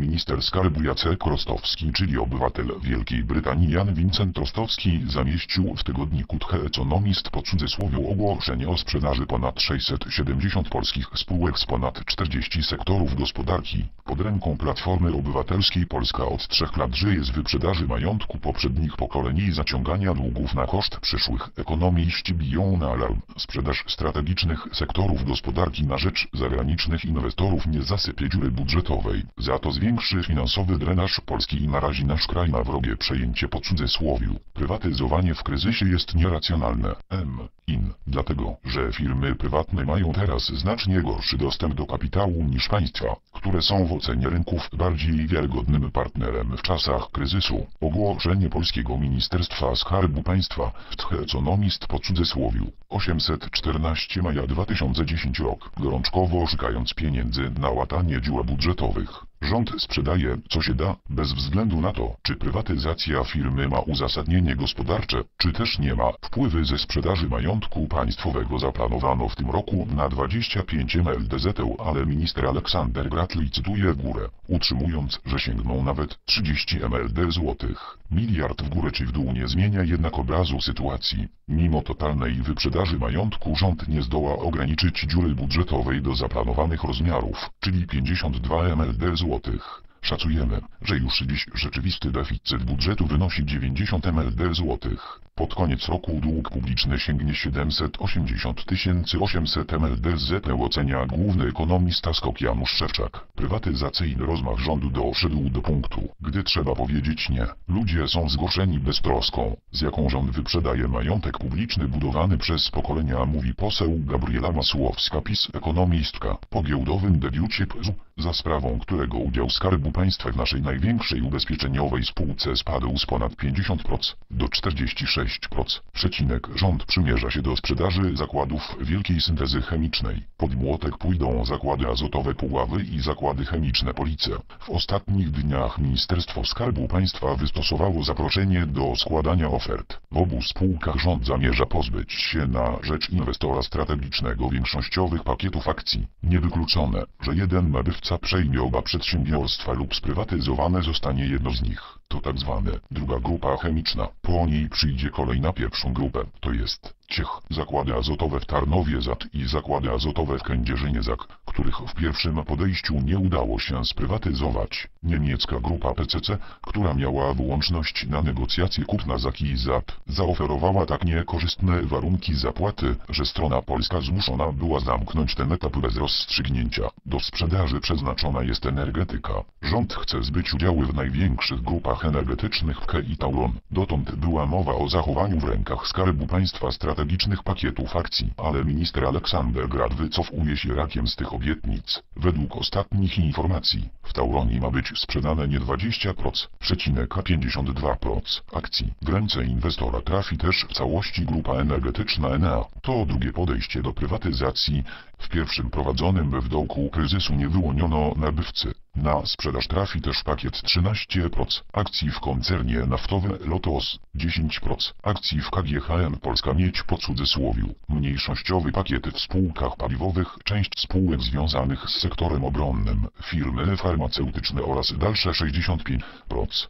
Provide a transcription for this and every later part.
Minister skarbu Jacek Rostowski, czyli obywatel Wielkiej Brytanii Jan Vincent Rostowski zamieścił w tygodniku The Economist po cudzysłowie ogłoszenie o sprzedaży ponad 670 polskich spółek z ponad 40 sektorów gospodarki. Pod ręką Platformy Obywatelskiej Polska od trzech lat żyje z wyprzedaży majątku poprzednich pokoleń i zaciągania długów na koszt przyszłych. Ekonomiści biją na alarm. Sprzedaż strategicznych sektorów gospodarki na rzecz zagranicznych inwestorów nie zasypie dziury budżetowej. Za to zwiększy finansowy drenaż Polski i narazi nasz kraj na wrogie przejęcie po cudzysłowiu. Prywatyzowanie w kryzysie jest nieracjonalne. M. In. Dlatego, że firmy prywatne mają teraz znacznie gorszy dostęp do kapitału niż państwa, które są w ocenie rynków bardziej wiarygodnym partnerem w czasach kryzysu. Ogłoszenie polskiego Ministerstwa Skarbu Państwa w The Economist po cudzysłowiu 814 maja 2010 rok, gorączkowo szukając pieniędzy na łatanie dziur budżetowych. Rząd sprzedaje, co się da, bez względu na to, czy prywatyzacja firmy ma uzasadnienie gospodarcze, czy też nie ma. Wpływy ze sprzedaży majątku państwowego zaplanowano w tym roku na 25 MLDZ, ale minister Aleksander Grat licytuje w górę, utrzymując, że sięgną nawet 30 MLD złotych. Miliard w górę czy w dół nie zmienia jednak obrazu sytuacji. Mimo totalnej wyprzedaży majątku rząd nie zdoła ograniczyć dziury budżetowej do zaplanowanych rozmiarów, czyli 52 MLD złotych złotych. Szacujemy, że już dziś rzeczywisty deficyt budżetu wynosi 90 MLD złotych. Pod koniec roku dług publiczny sięgnie 780 800 MLD z ocenia główny ekonomista Skok Janusz Szewczak. Prywatyzacyjny rozmach rządu doszedł do punktu, gdy trzeba powiedzieć nie. Ludzie są zgorszeni beztroską, z jaką rząd wyprzedaje majątek publiczny budowany przez pokolenia, mówi poseł Gabriela Masłowska PiS ekonomistka. Po giełdowym debiucie PZU, za sprawą którego udział Skarbu Państwa w naszej największej ubezpieczeniowej spółce spadł z ponad 50% do 46%. Przecinek rząd przymierza się do sprzedaży zakładów wielkiej syntezy chemicznej. Pod młotek pójdą zakłady azotowe Puławy i zakłady chemiczne Police. W ostatnich dniach Ministerstwo Skarbu Państwa wystosowało zaproszenie do składania ofert. W obu spółkach rząd zamierza pozbyć się na rzecz inwestora strategicznego większościowych pakietów akcji. Niewykluczone, że jeden nabywca przejmie oba przedsiębiorstwa lub sprywatyzowane zostanie jedno z nich. To tak zwane druga grupa chemiczna. Po niej przyjdzie kolej na pierwszą grupę, to jest Ciech, zakłady azotowe w Tarnowie ZAT i zakłady azotowe w Kędzierzynie ZAK, których w pierwszym podejściu nie udało się sprywatyzować. Niemiecka grupa PCC, która miała wyłączność na negocjacje kupna ZAK i ZAT, zaoferowała tak niekorzystne warunki zapłaty, że strona polska zmuszona była zamknąć ten etap bez rozstrzygnięcia. Do sprzedaży przeznaczona jest energetyka. Rząd chce zbyć udziały w największych grupach energetycznych KE i Tauron. Dotąd była mowa o zachowaniu w rękach Skarbu Państwa strategicznych pakietów akcji, ale minister Aleksander Grad wycofuje się rakiem z tych obietnic. Według ostatnich informacji, w Tauronie ma być sprzedane nie 20%, przecinek, a 52% akcji. W ręce inwestora trafi też w całości grupa energetyczna Enea. To drugie podejście do prywatyzacji. W pierwszym prowadzonym w dołku kryzysu nie wyłoniono nabywcy. Na sprzedaż trafi też pakiet 13% akcji w koncernie naftowym Lotos, 10% akcji w KGHM Polska Miedź po cudzysłowiu, mniejszościowy pakiet w spółkach paliwowych, część spółek związanych z sektorem obronnym, firmy farmaceutyczne oraz dalsze 65%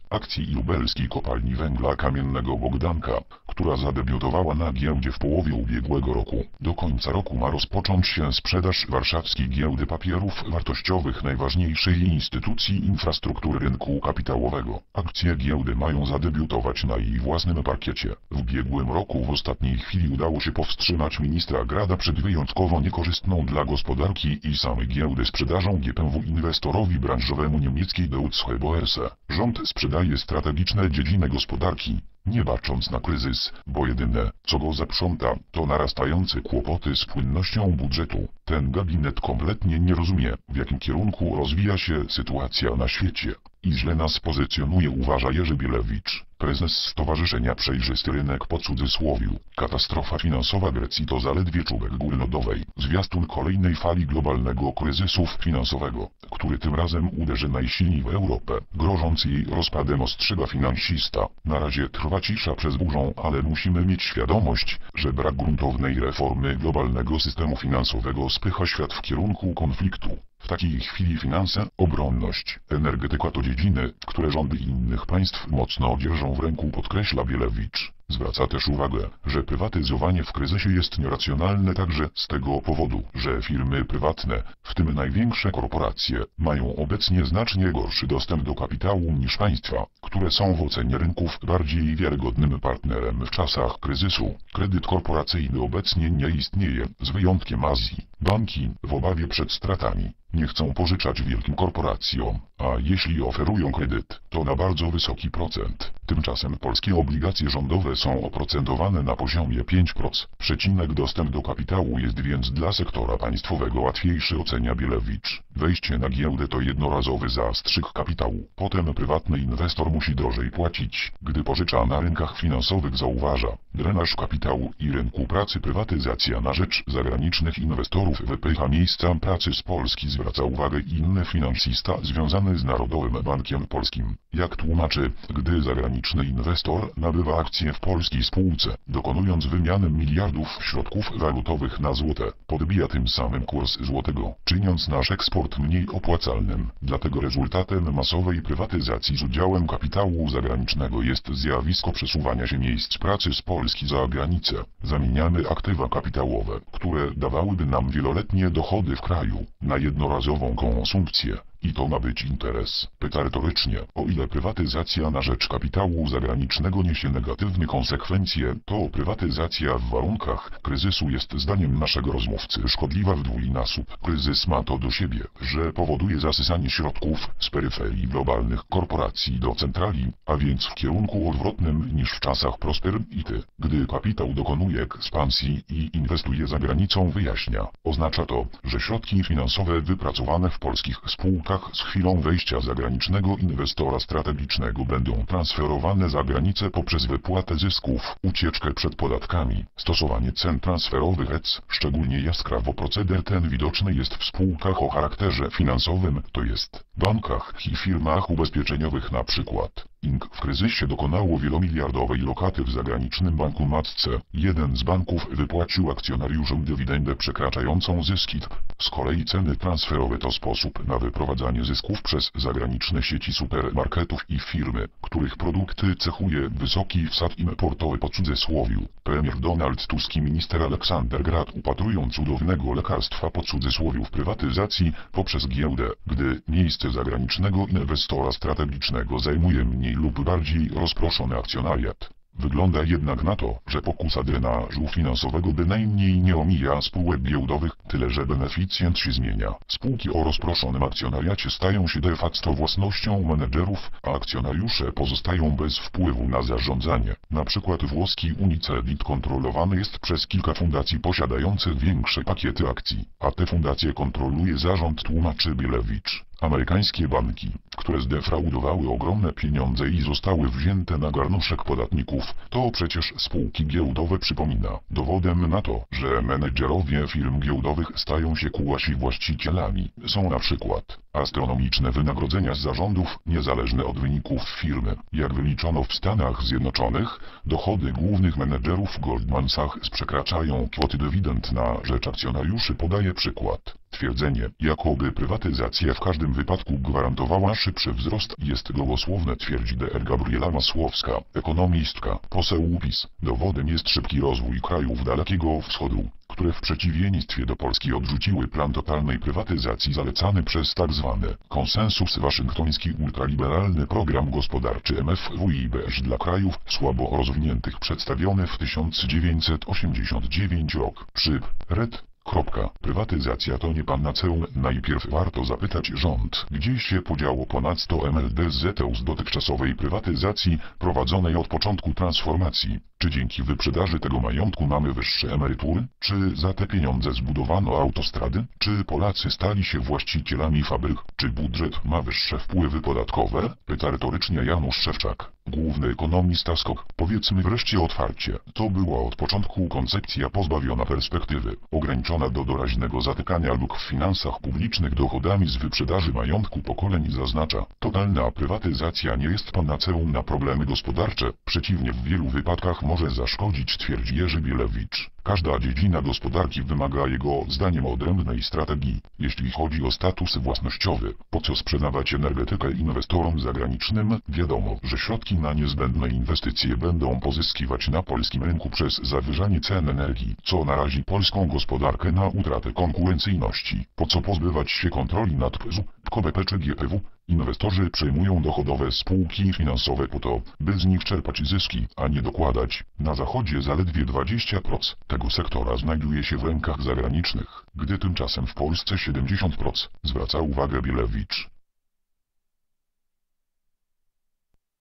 akcji lubelskiej kopalni węgla kamiennego Bogdanka, która zadebiutowała na giełdzie w połowie ubiegłego roku. Do końca roku ma rozpocząć się sprzedaż warszawskiej giełdy papierów wartościowych najważniejszej instytucji infrastruktury rynku kapitałowego. Akcje giełdy mają zadebiutować na jej własnym parkiecie. W ubiegłym roku w ostatniej chwili udało się powstrzymać ministra Grada przed wyjątkowo niekorzystną dla gospodarki i samej giełdy sprzedażą GPW inwestorowi branżowemu niemieckiej Deutsche Börse. Rząd sprzedaje strategiczne dziedziny gospodarki, nie bacząc na kryzys, bo jedyne, co go zaprząta, to narastające kłopoty z płynnością budżetu. Ten gabinet kompletnie nie rozumie, w jakim kierunku rozwija się sytuacja na świecie. I źle nas pozycjonuje uważa Jerzy Bielewicz. Prezes Stowarzyszenia Przejrzysty Rynek po cudzysłowiu. Katastrofa finansowa Grecji to zaledwie czubek góry lodowej. Zwiastun kolejnej fali globalnego kryzysu finansowego, który tym razem uderzy najsilniej w Europę, grożąc jej rozpadem ostrzega finansista. Na razie trwa cisza przez burzą, ale musimy mieć świadomość, że brak gruntownej reformy globalnego systemu finansowego spycha świat w kierunku konfliktu. W takiej chwili finanse, obronność, energetyka to dziedziny, które rządy innych państw mocno dzierżą w ręku podkreśla Bielewicz. Zwraca też uwagę, że prywatyzowanie w kryzysie jest nieracjonalne także z tego powodu, że firmy prywatne, w tym największe korporacje, mają obecnie znacznie gorszy dostęp do kapitału niż państwa, które są w ocenie rynków bardziej wiarygodnym partnerem w czasach kryzysu. Kredyt korporacyjny obecnie nie istnieje, z wyjątkiem Azji. Banki, w obawie przed stratami, nie chcą pożyczać wielkim korporacjom, a jeśli oferują kredyt, to na bardzo wysoki procent. Tymczasem polskie obligacje rządowe są oprocentowane na poziomie 5%. Przecinek dostęp do kapitału jest więc dla sektora państwowego łatwiejszy ocenia Bielewicz. Wejście na giełdę to jednorazowy zastrzyk kapitału. Potem prywatny inwestor musi drożej płacić, gdy pożycza na rynkach finansowych zauważa. Drenaż kapitału i rynku pracy prywatyzacja na rzecz zagranicznych inwestorów wypycha miejsca pracy z Polski zwraca uwagę inny finansista związany z Narodowym Bankiem Polskim. Jak tłumaczy, gdy zagraniczny inwestor nabywa akcje w polskiej spółce, dokonując wymiany miliardów środków walutowych na złote, podbija tym samym kurs złotego, czyniąc nasz eksport mniej opłacalnym. Dlatego rezultatem masowej prywatyzacji z udziałem kapitału zagranicznego jest zjawisko przesuwania się miejsc pracy z Polski za granicę. Zamieniamy aktywa kapitałowe, które dawałyby nam wieloletnie dochody w kraju, na jednorazową konsumpcję. I to ma być interes. Pyta retorycznie, o ile prywatyzacja na rzecz kapitału zagranicznego niesie negatywne konsekwencje, to prywatyzacja w warunkach kryzysu jest zdaniem naszego rozmówcy szkodliwa w dwójnasób. Kryzys ma to do siebie, że powoduje zasysanie środków z peryferii globalnych korporacji do centrali, a więc w kierunku odwrotnym niż w czasach prosperity, gdy kapitał dokonuje ekspansji i inwestuje za granicą wyjaśnia. Oznacza to, że środki finansowe wypracowane w polskich spółkach z chwilą wejścia zagranicznego inwestora strategicznego będą transferowane za granicę poprzez wypłatę zysków, ucieczkę przed podatkami, stosowanie cen transferowych etc. Szczególnie jaskrawo proceder ten widoczny jest w spółkach o charakterze finansowym, to jest bankach i firmach ubezpieczeniowych na przykład. Inc. w kryzysie dokonało wielomiliardowej lokaty w zagranicznym banku matce. Jeden z banków wypłacił akcjonariuszom dywidendę przekraczającą zyski. Z kolei ceny transferowe to sposób na wyprowadzanie zysków przez zagraniczne sieci supermarketów i firmy, których produkty cechuje wysoki wsad importowy po cudzysłowiu. Premier Donald Tusk i minister Aleksander Grad upatrują cudownego lekarstwa po cudzysłowiu w prywatyzacji poprzez giełdę, gdy miejsce zagranicznego inwestora strategicznego zajmuje mniej lub bardziej rozproszony akcjonariat. Wygląda jednak na to, że pokusa drenażu finansowego bynajmniej nie omija spółek giełdowych, tyle że beneficjent się zmienia. Spółki o rozproszonym akcjonariacie stają się de facto własnością menedżerów, a akcjonariusze pozostają bez wpływu na zarządzanie. Na przykład włoski Unicredit kontrolowany jest przez kilka fundacji posiadających większe pakiety akcji, a te fundacje kontroluje zarząd tłumaczy Bielewicz. Amerykańskie banki, które zdefraudowały ogromne pieniądze i zostały wzięte na garnuszek podatników, to przecież spółki giełdowe przypomina. Dowodem na to, że menedżerowie firm giełdowych stają się kłasi właścicielami, są na przykład astronomiczne wynagrodzenia z zarządów niezależne od wyników firmy. Jak wyliczono w Stanach Zjednoczonych, dochody głównych menedżerów Goldman Sachs przekraczają kwoty dywidend na rzecz akcjonariuszy podaje przykład. Twierdzenie, jakoby prywatyzacja w każdym wypadku gwarantowała szybszy wzrost jest gołosłowne twierdzi dr Gabriela Masłowska, ekonomistka, poseł UPiS. Dowodem jest szybki rozwój krajów Dalekiego Wschodu, które w przeciwieństwie do Polski odrzuciły plan totalnej prywatyzacji zalecany przez tzw. konsensus waszyngtoński ultraliberalny program gospodarczy MFWIBS dla krajów słabo rozwiniętych przedstawiony w 1989 rok. Przy RED Kropka. Prywatyzacja to nie panaceum. Najpierw warto zapytać rząd, gdzie się podziało ponad 100 MLDZ z dotychczasowej prywatyzacji prowadzonej od początku transformacji. Czy dzięki wyprzedaży tego majątku mamy wyższe emerytury? Czy za te pieniądze zbudowano autostrady? Czy Polacy stali się właścicielami fabryk? Czy budżet ma wyższe wpływy podatkowe? Pyta retorycznie Janusz Szewczak. Główny ekonomista Skok, powiedzmy wreszcie otwarcie, to była od początku koncepcja pozbawiona perspektywy, ograniczona do doraźnego zatykania luk w finansach publicznych dochodami z wyprzedaży majątku pokoleń zaznacza, totalna prywatyzacja nie jest panaceum na problemy gospodarcze, przeciwnie w wielu wypadkach może zaszkodzić twierdzi Jerzy Bielewicz. Każda dziedzina gospodarki wymaga jego zdaniem odrębnej strategii. Jeśli chodzi o status własnościowy, po co sprzedawać energetykę inwestorom zagranicznym, wiadomo, że środki na niezbędne inwestycje będą pozyskiwać na polskim rynku przez zawyżanie cen energii, co narazi polską gospodarkę na utratę konkurencyjności. Po co pozbywać się kontroli nad PZU, PKBP czy GPW? Inwestorzy przejmują dochodowe spółki finansowe po to, by z nich czerpać zyski, a nie dokładać. Na zachodzie zaledwie 20% tego sektora znajduje się w rękach zagranicznych, gdy tymczasem w Polsce 70%, zwraca uwagę Bielewicz.